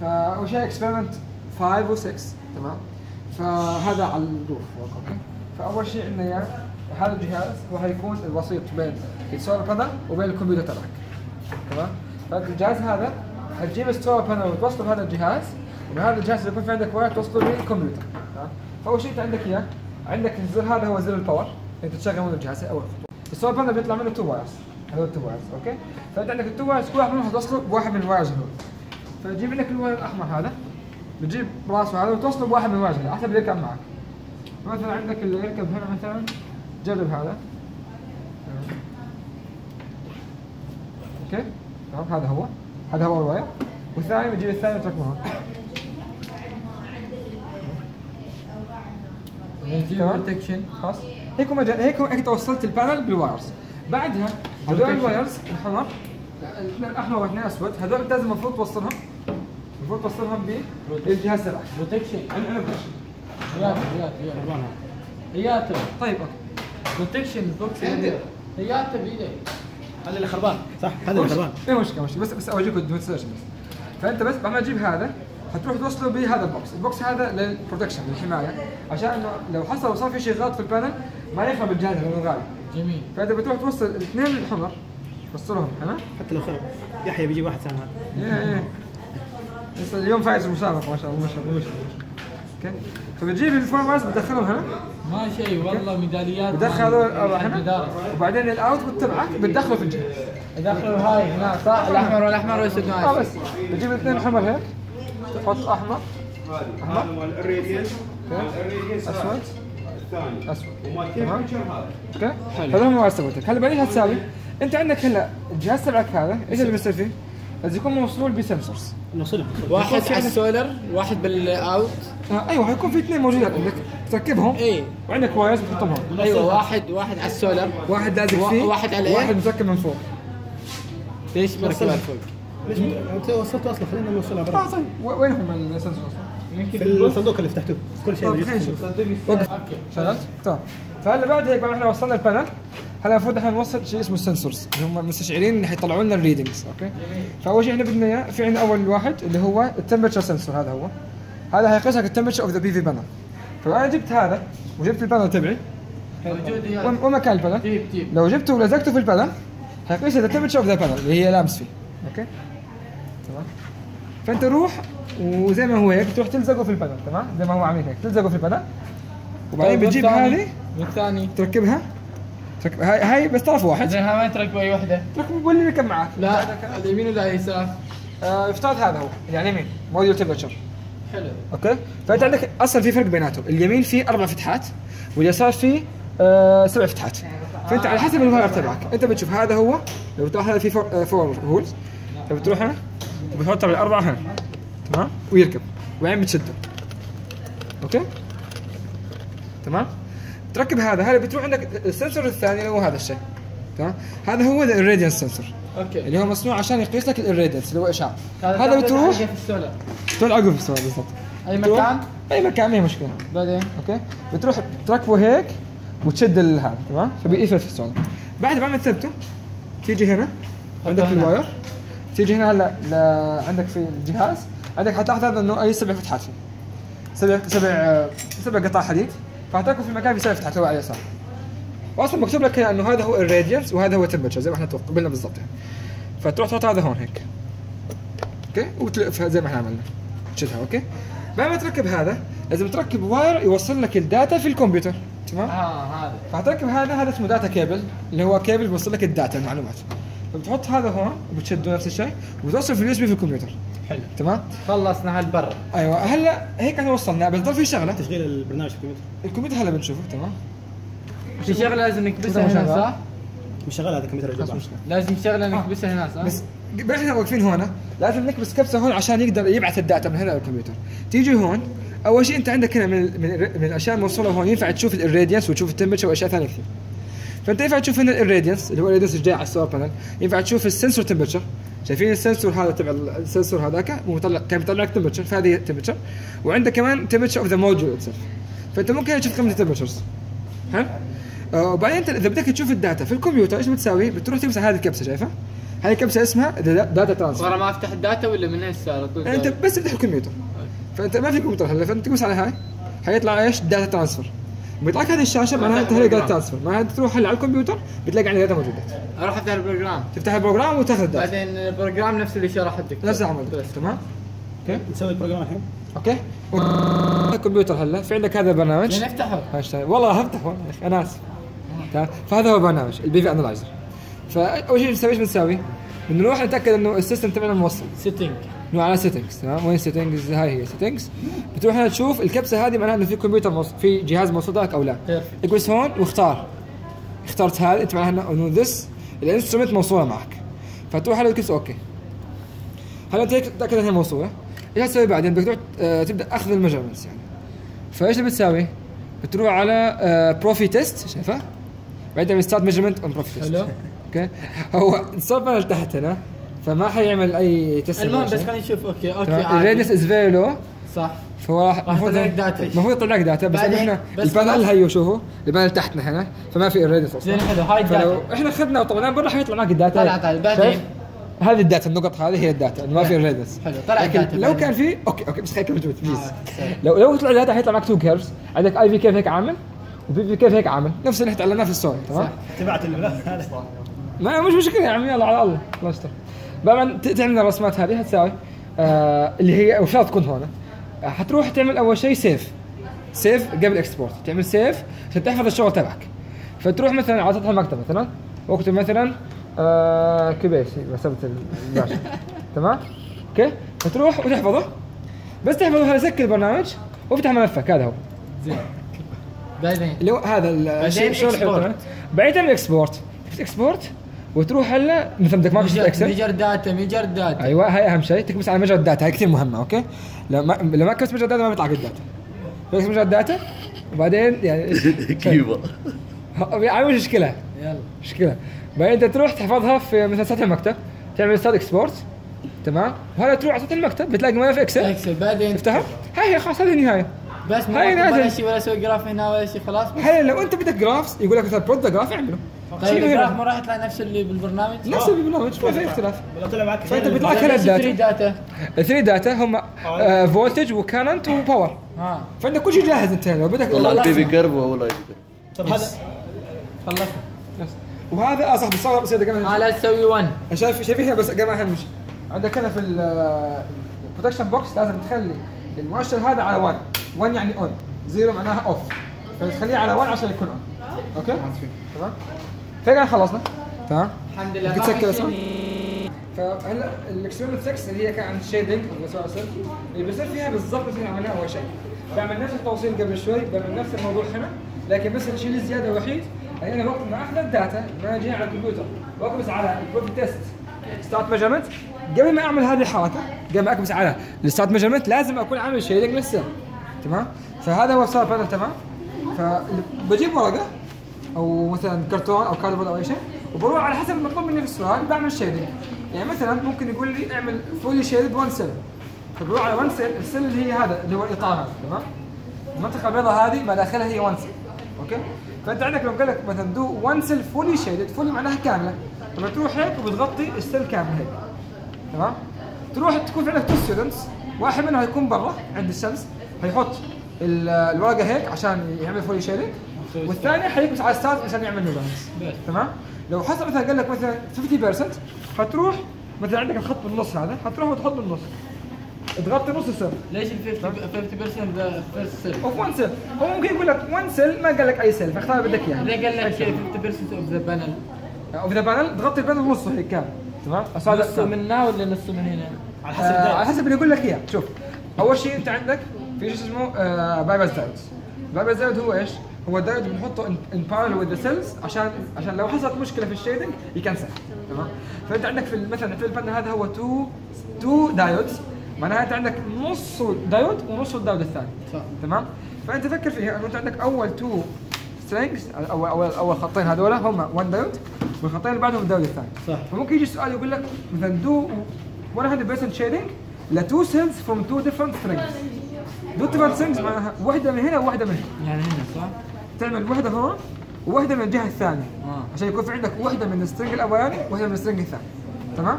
فاول شيء experiment 5 و6 تمام. فهذا على ال roof. okay. فأول شيء عندنا هذا الجهاز هو حيكون الوسيط بين ال solar panel وبين الكمبيوتر تبعك. تمام. فالجهاز هذا حتجيب ال solar panel وتوصله بهذا الجهاز وبهذا الجهاز اللي يكون في عندك wire توصله بالكمبيوتر. تمام. فأول شيء أنت عندك إياه عندك الزر هذا هو زر ال power أنت تشغل منه الجهاز أول خطوة. ال solar panel بيطلع منه two wires هذول ال two wires okay. فأنت عندك ال two wires كل واحد منهم حتوصله بواحد من ال wires هذول. فتجيب لك ال wire الأحمر هذا بتجيب راسه هذا وتوصله بواحد من هذا حسب اللي يركب معك. مثلا عندك اللي يركب هنا مثلا جرب هذا. okay؟ تمام هذا هو. هذا هو ال wire والثاني بتجيب الثاني وتركبه هون protection خلاص. هيك هم هيك هيك توصلت ال panel بال wires. بعدها هذول ال wires الحمر الاثنين احمر واثنين اسود هذول أنت لازم المفروض توصلهم. المفروض توصلهم بالجهاز تبعك protection عن- عن- هيات هيات هيات هيات طيب okay. protection box. هيات بايدك هذا اللي خربان. صح هذا اللي خربان. إيه مشكله مشكله بس بس اوريكم ال demonstration بس. فأنت بس بعد ما تجيب هذا حتروح توصله بهذا ال box، ال box هذا لل protection للحماية. عشان إنه لو حصل وصار في شيء غلط في ال panel ما يخرب الجهاز لأنه غالي. جميل. فأنت بتروح توصل الاثنين الحمر توصلهم هنا حتى لو خرب. يحيى بيجي واحد ثاني. هذا إيه إيه. بس اليوم فايز المسابقة ما شاء الله ما شاء الله ما شاء الله. okay. فبتجيب ال four wires بتدخلهم هنا؟ ما شيء والله ميداليات بتدخل هذول هنا. وبعدين ال output تبعك بتدخله في الجهاز دخلوا هاي هنا صح؟ الأحمر والأحمر والاسود آه معي بس. بتجيب الاثنين حمر هيك. تحط أحمر. هذا مال الراديان الراديان أسود. الثاني أسود. ومال تمام. أوكي. هذول هم واير سويتك هلا بعدين هتساوي أنت عندك هلا الجهاز تبعك هذا. إيش اللي بيصير فيه؟ لازم يكون موصول بسنسورز. نوصلها واحد على السولر واحد بالاوت آه أيوه حيكون في اثنين موجودين. عندك تركبهم إيه. وعندك وايرز بتحطهم هون. أيوه واحد واحد على السولر. واحد لأزق فيه واحد على واحد إيه؟ مسكر من فوق. ليش مركبها فوق؟ ليش أنت وصلت أصلا؟ خلينا نوصلها آه برا طيب. و- وين هم ال sensors أصلا؟ في الصندوق اللي فتحتوه كل شيء طيب موجود. خلينا نشوف وقف شغلت؟ تمام فهلا بعد هيك بعد إحنا وصلنا ال panel. هلا المفروض إحنا نوصل شيء اسمه ال sensors اللي هم المستشعرين اللي حيطلعوا لنا ال readings okay؟ فأول شيء إحنا بدنا إياه في عندنا أول واحد اللي هو ال temperature sensor هذا هو. هذا حيقيس لك ال temperature of the PV panel فانا جبت هذا وجبت ال panel تبعي. موجود وين هي وين مكان ال panel لو جبته ولزقته في ال panel حيقيس the temperature of the panel اللي هي لامس فيه. okay؟ تمام؟ فأنت روح وزي ما هو هيك تروح تلزقه في ال panel تمام؟ زي ما هو عامل هيك تلزقه في ال panel وبعدين بتجيب هذه. والثاني؟ تركبها. تركب هاي هاي بس طرف واحد؟ زين ها ما تركبوا اي وحدة. تركب واللي يركب معك. لا اليمين ولا اليسار آه، افترض هذا هو. يعني يمين module temperature حلو. okay؟ فأنت عندك أصلا في فرق بيناتهم. اليمين فيه أربع فتحات واليسار فيه آه سبع فتحات. فأنت على حسب ال wire تبعك. أنت بتشوف هذا هو لو تروح هذا فيه four, آه four holes فبتروح هنا وبتحط الاربعه هنا. تمام؟ ويركب. وبعدين بتشده؟ okay؟ تمام؟ تركب هذا هذا بتروح عندك ال sensor الثاني اللي هو هذا الشيء. تمام؟ هذا هو ال irradiance sensor okay. اللي هو مصنوع عشان يقيس لك ال irradiance اللي هو إشعاع. هذا بتروح؟ في تعلقه في السؤال بالضبط. أي مكان؟ أي مكان ما هي مشكلة. بعدين؟ okay؟ بتروح تركبه هيك وتشد هذا تمام؟ فبيقفل في السؤال. بعد ما تثبته تيجي هنا عندك هنا. ال wire. تيجي هنا هلا ل- عندك في الجهاز عندك حتلاحظ هذا إنه أي سبع فتحات فيه. سبع سبع سبع قطع حديد. فحتركب في مكان في فتحات هو على اليسار واصلا مكتوب لك هنا إنه هذا هو ال irradiance وهذا هو ال temperature زي ما إحنا قبلنا بالضبط. يعني فتروح تحط هذا هون هيك. okay؟ وتلفها زي ما إحنا عملنا. تشدها okay؟ بعد ما تركب هذا لازم تركب wire يوصل لك ال data في الكمبيوتر. تمام؟ آه هذا. فهتركب هذا هذا اسمه data cable اللي هو كيبل بيوصل لك ال data المعلومات. فبتحط هذا هون وبتشده نفس الشيء وبتوصل في ال USB في الكمبيوتر. حلو. تمام؟ خلصنا هال part أيوه هلأ هيك إحنا وصلنا بس ضل في شغلة. تشغيل البرنامج في الكمبيوتر. الكمبيوتر هلأ بنشوفه تمام؟ في شغلة لازم نكبسها. هنا صح؟ مش شغال هذا الكمبيوتر لازم شغلة نكبسها هنا صح؟ بس بس إحنا واقفين هون. لازم نكبس كبسة هون عشان يقدر يبعث ال data من هنا للكمبيوتر. تيجي هون أول شيء أنت عندك هنا من من الأشياء الموصولة هون ينفع تشوف ال irradiance وتشوف ال temperature وأشياء ثانية كثير. فأنت ينفع تشوف هنا ال irradiance اللي هو ال irradiance اللي جاي على ال solar panel. ينفع تشوف ال sensor temperature شايفين ال sensor هذا تبع ال sensor هذاك مطلع كان بيطلع لك temperature فهذه temperature وعندك كمان temperature of the module itself فأنت ممكن تشوف قيمه ال temperatures حلو آه، وبعدين أنت إذا بدك تشوف ال data في الكمبيوتر إيش بتساوي؟ بتروح تمسح هذه الكبسة شايفها؟ هاي كبسة اسمها data transfer ورا ما أفتح ال data ولا من هسه على طول أنت بس تفتح الكمبيوتر. فأنت ما في كمبيوتر هلا فأنت تدوس على هاي. حيطلع إيش؟ data transfer بيطلع لك هذه الشاشة معناها أنت هي data transfer معناها أنت تروح على الكمبيوتر بتلاقي عندك data موجودة. أروح أفتح ال program. تفتح ال program وتاخذ ال data. بعدين ال program نفس اللي شرح الدكتور نفس العمل. تمام؟ أوكي. نسوي البروجرام الحين. أوكي. الكمبيوتر هلا. في عندك هذا البرنامج؟ هاشتاج. والله هفتح والله يا أخي. أنا آسف. تمام فهذا هو البرنامج البي في انلايزر فأول شيء نسوي إيش بنسوي؟ بنروح نتأكد إنه السيستم تبعنا موصل. سيتنج نروح على سيتنجز تمام؟ وين سيتنجز هاي هي سيتنجز بتروح هنا تشوف الكبسة هذه معناها إنه في كمبيوتر موصل في جهاز موصول لك أو لا. اجلس هون واختار. اخترت هذا أنت معناها إنه ذس الانسترومنت موصولة معك. فتروح على تكبس أوكي. هلا انت هيك تتاكد إنها موصولة. إيش تسوي بعدين؟ بدك تروح آه، تبدأ أخذ الميجرمنتس يعني. فإيش اللي بتساوي؟ بتروح على بروفي تيست شايفه؟ بعدين ستارت ميجرمنت اون بروفي تيست حلو. أوكي. هو الصوب بانل تحت هنا. فما حيعمل أي تيست المهم بس خلينا نشوف. أوكي أوكي عادي. از فيري لو صح. فهو راح راح المفروض يطلع لك داتا. المفروض يطلع لك داتا بس إحنا البانل. هيو شوفوا البانل تحتنا هنا فما في الراديوس أصلا زين حلو. هاي الداتا. إحنا اخذنا وطلعناه برا حيطلع معك الداتا طلع طلع. بعدين؟ هذه الداتا النقط هذه هي الداتا ما في الراديوس حلو. طلع الداتا لو. كان في أوكي أوكي بس خليك موجود بليز. لو لو طلع داتا حيطلع معك تو كيرفز عندك اي في كيف هيك عامل وبي في كيف هيك عامل. نفس اللي إحنا تعلمناه في السوري تمام؟ صح. تبعت الملف هذا ما مش مشكلة يا عمي يلا على الله الله يستر بعد تعمل الرسمات هذه هتساوي آه اللي هي شرط تكون هون. آه، حتروح تعمل أول شيء سيف سيف قبل اكسبورت تعمل سيف عشان تحفظ الشغل تبعك. فتروح مثلا على سطح المكتب مثلا واكتب مثلا آه كبيسي رسمت الباشا تمام؟ أوكي؟ فتروح وتحفظه. بس تحفظه هذا سكر البرنامج وافتح ملفك هذا هو. زين. بعدين؟ اللي هو هذا الشيء الشغل بعدين تعمل اكسبورت اكسبورت وتروح هلا مثلا بدك ما في اكسل ميجر داتا ميجر داتا. أيوه هاي أهم شيء تكبس على مجرى الداتا هاي كثير مهمة أوكي؟ لو ما لو ما كبست مجرى الداتا ما بيطلع لك الداتا تكبس مجرى الداتا وبعدين يعني كيبا. يعني مش مشكلة. يلا. مشكلة. بعدين أنت تروح تحفظها في مثلا سطح المكتب. تعمل ستارت اكسبورت تمام؟ وهلا تروح على سطح المكتب بتلاقي ملف اكسل اكسل بعدين تفتحها هاي هي خلاص هذه النهاية. بس ما. ولا شيء ولا أسوي جراف هنا ولا شيء خلاص. بس. هلا لو أنت بدك جرافس يقول لك مثلا برود ذا جراف اعمله. طيب. ما راح يطلع نفس اللي بالبرنامج؟ نفس البرنامج ما في اختلاف. لو طلع معك فأنت بيطلع لك إيش فري الداتا داتا. الثري داتا هم فولتج وكارنت وباور ها. فعندك كل شيء جاهز أنت. لو بدك والله البيبي كيرف ولا يبي طب هذا خلصنا. وهذا آه صح بالصور بس قبل على تسوي 1 شايف شايف هنا بس قبل اهم شيء عندك هنا في البروتكشن بوكس لازم تخلي المؤشر هذا على 1 1 يعني اون زيرو معناها اوف فتخليه على 1 عشان يكون اون أوكي؟ تمام؟ فكده خلصنا. تمام؟ الحمد لله. ممكن ما تسكر في اسمه شيء. فهلا الاكسبيرمنت 6 اللي هي كان شيدنج المسلسل اللي بيصير فيها بالضبط مثل اللي عملناه اول شيء. بعمل نفس التوصيل قبل شوي بعمل نفس الموضوع هنا لكن بس الشيء الزياده الوحيد اني أنا وقت ما أخذ الداتا ما أجي على الكمبيوتر وأكبس على البروف تيست. ستارت ميجرمنت قبل ما أعمل هذه الحركة قبل ما أكبس على الستارت ميجرمنت لازم أكون عامل شيدنج للسيل تمام؟ فهذا هو صار بانل تمام؟ فبجيب ورقة. أو مثلا كرتون أو cardboard أو أي شيء وبروح على حسب المطلوب مني في السؤال بعمل shading يعني مثلا ممكن يقول لي اعمل fully shaded 1 cell فبروح على 1 cell ال cell اللي هي هذا اللي هو الاطار تمام؟ المنطقة البيضاء هذه ما داخلها هي 1 cell okay؟ فأنت عندك لو قال لك مثلا do 1 cell fully shaded fully معناها كاملة. لما تروح هيك وبتغطي ال cell كامل هيك تمام؟ تروح تكون في عندك two students واحد منهم هيكون برا عند الشمس هيحط ال- الورقة هيك عشان يعمل فولي شيدنج والثاني حيكبس على ستارت عشان يعمل نو بالانس تمام؟ لو حصل مثلا قال لك مثلا 50% حتروح مثلا عندك الخط بالنص هذا حتروح وتحط بالنص. تغطي نص السيل ليش ال 50 50% ذا فيرست سيل اوف 1 سيل هو ممكن يقول لك 1 سيل ما قال لك أي سيل فاختار بدك اياه اذا قال لك 50% اوف ذا بانل اوف ذا بانل تغطي البانل نصه هيك كامل تمام؟ نصه من هنا ولا نصه من هنا؟ على آه، حسب على ال data حسب اللي يقول لك إياه. شوف أول شيء أنت عندك في شيء اسمه آه diode bypass diode هو إيش؟ هو الدايود بنحطه in parallel with cells عشان عشان لو حصلت مشكلة في ال shading يكنسل. تمام؟ فأنت عندك في مثلا في البانل هذا هو two two diodes معناها أنت عندك نص دايود ونص الدايود الثاني. صح. تمام؟ فأنت فكر فيها. انه أنت عندك أول two strings اول اول أول خطين هذول هم 1 دايود والخطين اللي بعدهم الدايود الثاني. صح. فممكن يجي سؤال يقول لك مثلا do 100% shading ل two cells from two different strings two different strings معناها واحدة من هنا وواحدة من هنا. يعني هنا صح؟ تعمل واحدة هون وواحده من الجهة الثانية. آه. عشان يكون في عندك واحدة من ال string الأولاني وواحده من ال string الثاني. تمام؟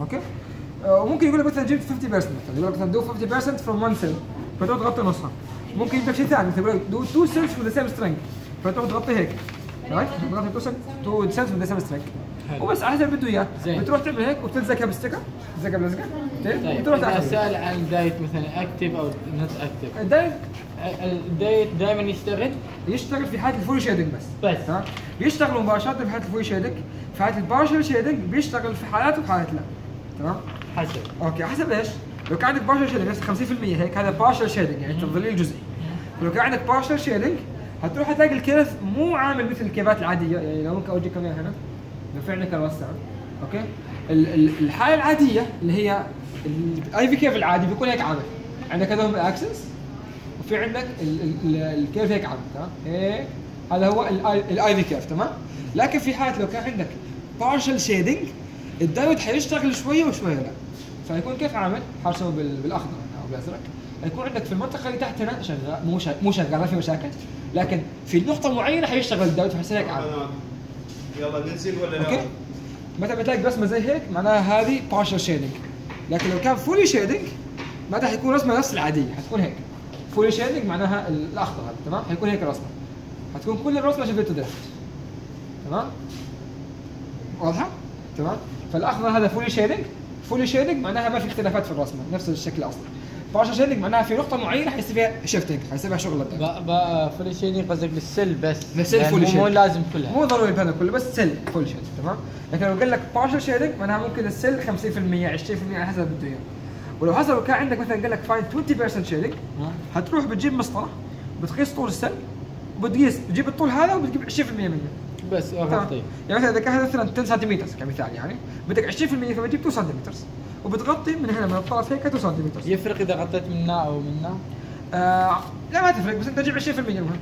okay؟ آه، وممكن يقول لك مثلا جبت 50% مثلا. يقول لك مثلا do 50% from one cell فتروح تغطي نصها. ممكن لك شيء ثاني مثلا يقول لك do two cells with the same string فتروح تغطي هيك. right تغطي two cells with the same string حلو. وبس على حسب بده إياه. بتروح تعمل هيك وتلزقها بال sticker تلزقها بلزقه طيب وتروح إذا تاخذ سأل عن دايت مثلا active أو not active دايم الدايت دائما يشتغل؟ يشتغل في حاله ال full shading بس. بس. تمام؟ يشتغل مباشرة في حاله ال full shading في حاله ال partial shading بيشتغل في حالات وحالات لا. تمام؟ حسب. okay حسب إيش؟ لو كان عندك partial shading نفس 50% هيك هذا partial shading يعني التظليل الجزئي ولو كان عندك partial shading هتروح تلاقي ال curve مو عامل مثل ال curve ات العادية. يعني لو ممكن اوريكم إياها هنا. عندك الوضع okay؟ ال- ال- الحالة العادية اللي هي ال IV curve العادي بيكون هيك عامل عندك هذول ال axis وفي عندك ال- ال- ال- ال curve هيك عامل تمام؟ هيك. هذا هو ال IV curve تمام؟ لكن في حالة لو كان عندك partial shading الدايود حيشتغل شوية وشوية لا. فيكون كيف عامل؟ بال- بالأخضر أو بالأزرق. يكون عندك في المنطقة اللي تحت هنا شغال مو شغال مو شغال ما في مشاكل لكن في نقطة معينة حيشتغل الدايود فحيصير هيك عامل يلا ننزل ولا لا؟ okay. متى بتلاقي رسمه زي هيك؟ معناها هذه partial shading لكن لو كان fully shading معناها حيكون رسمة نفس العادية. حتكون هيك. fully shading معناها الأخضر هذا تمام؟ حيكون هيك الرسمه حتكون كل الرسمة shifted left تمام؟ واضحة؟ تمام؟ فالأخضر هذا fully shading fully shading معناها ما في اختلافات في الرسمة. نفس الشكل partial shading معناها في نقطة معينة حيصير فيها shifting حيصير فيها شغل ال diode. full shading قصدك لل cell بس. لل cell يعني full مو-. لازم كلها. مو ضروري ال panel كله بس cell full shading تمام؟ لكن لو قال لك partial shading معناها ممكن ال cell 50% 20% على حسب بده اياه ولو حصل لو كان عندك مثلا قال لك find 20% shading ها؟ هتروح بتجيب مسطرة بتقيس طول ال cell وبتقيس بتجيب الطول هذا وبتجيب 20% منه. بس اغطي يعني مثلا إذا كان هذا مثلا 10 سنتيمتر كمثال يعني بدك 20% فبتجيب 2 سنتيمتر وبتغطي من هنا من الطرف هيك 2 سنتيمتر. يفرق إذا غطيت من هنا أو من هنا آه لا ما تفرق بس أنت تجيب 20% المهم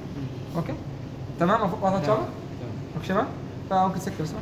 أوكي؟ تمام؟ واضح ان شاء الله؟ شباب؟ فممكن تسكر اسمع